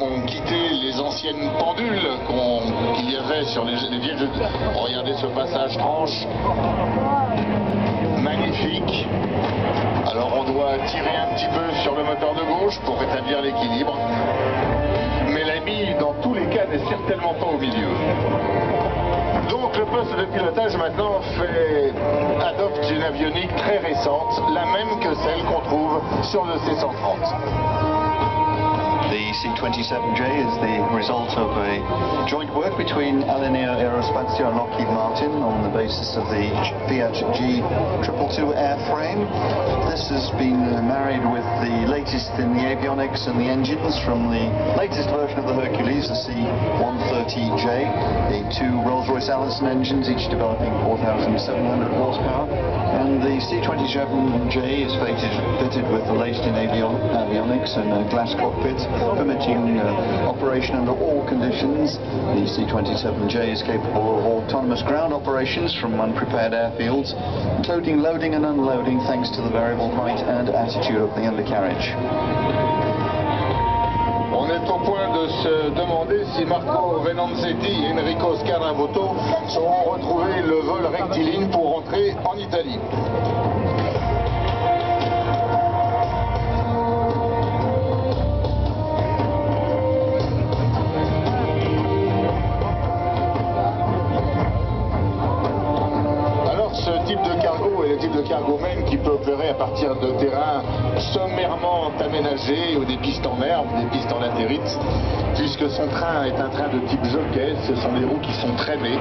ont quitté les anciennes pendules qu'il y avait sur les, les vieilles... Regardez ce passage tranche. Magnifique. Alors on doit tirer un petit peu sur le moteur de gauche pour rétablir l'équilibre. Mais la bille, dans tous les cas, n'est certainement pas au milieu. Donc le poste de pilotage maintenant fait, adopte une avionique très récente, la même que celle qu'on trouve sur le C-130. The C-27J is the result of a joint work between Alenia Aerospazio and Lockheed Martin on the basis of the Fiat G222 airframe. This has been married with the latest in the avionics and the engines from the latest version of the Hercules, the C-130J, the two Rolls-Royce Allison engines, each developing 4,700 horsepower, and the C-27J is fitted, fitted with the latest in avion avionics and a glass cockpit permitting uh, operation under all conditions. The C-27J is capable of autonomous ground operations from unprepared airfields, including loading and unloading thanks to the variable height and attitude of the undercarriage. On est au point de se demander si Marco Venanzetti et Enrico Scaravoto sauront retrouver le vol rectiligne pour rentrer en Italie. Type de cargo même qui peut opérer à partir de terrains sommairement aménagés ou des pistes en ou des pistes en latérite, puisque son train est un train de type jockey, ce sont des roues qui sont traînées.